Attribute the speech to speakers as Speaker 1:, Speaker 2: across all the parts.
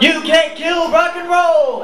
Speaker 1: You can't kill rock and roll!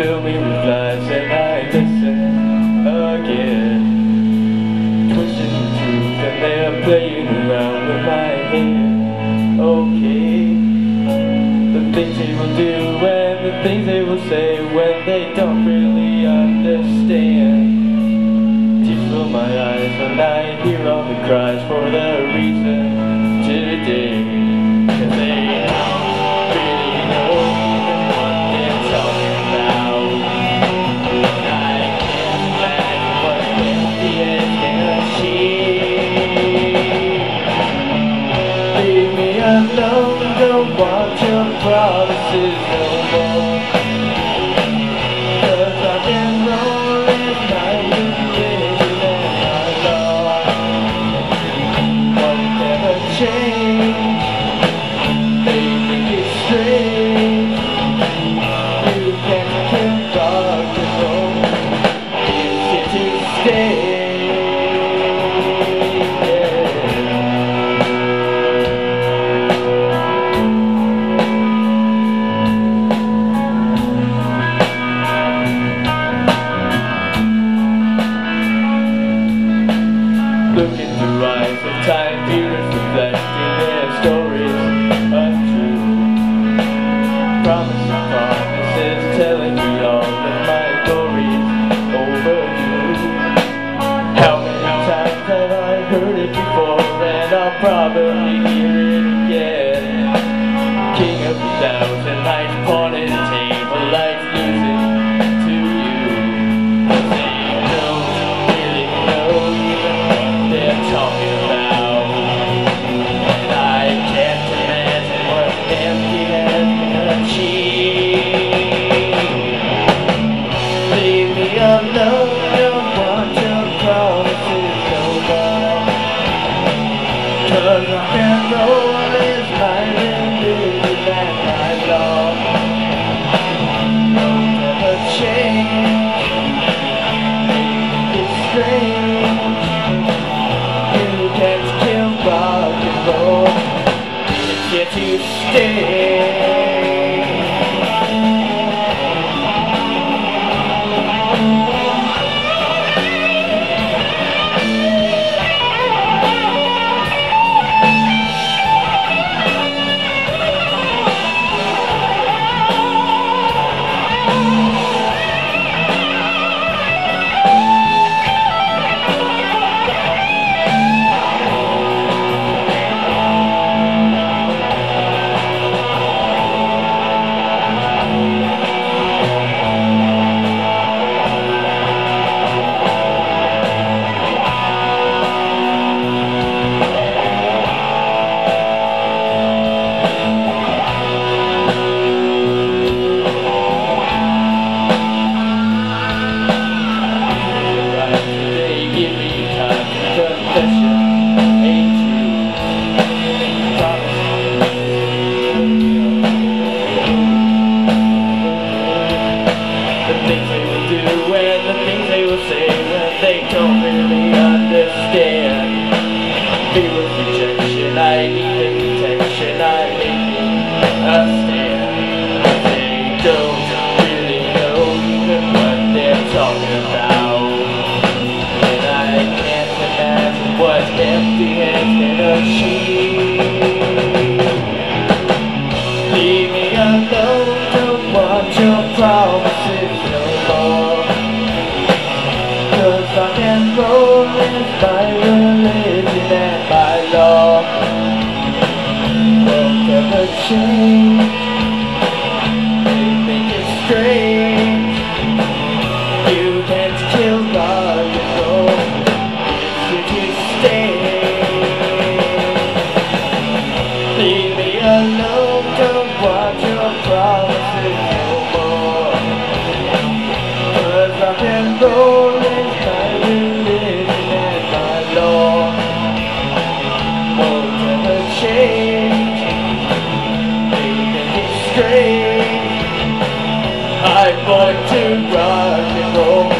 Speaker 1: Fill me with lies and I listen again? Twisting the truth and they're playing around with my head. Okay, the things they will do and the things they will say when they don't really understand. Tears fill my eyes when I hear all the cries for the reason today. Want your promises no more. Promises, promises, telling me all of my glories overdue. How many times have I heard it before, and I'll probably hear it again. King of a thousand lights, change. You can't kill the gold you stay. Leave me alone, don't your promises no Here to to rock and roll.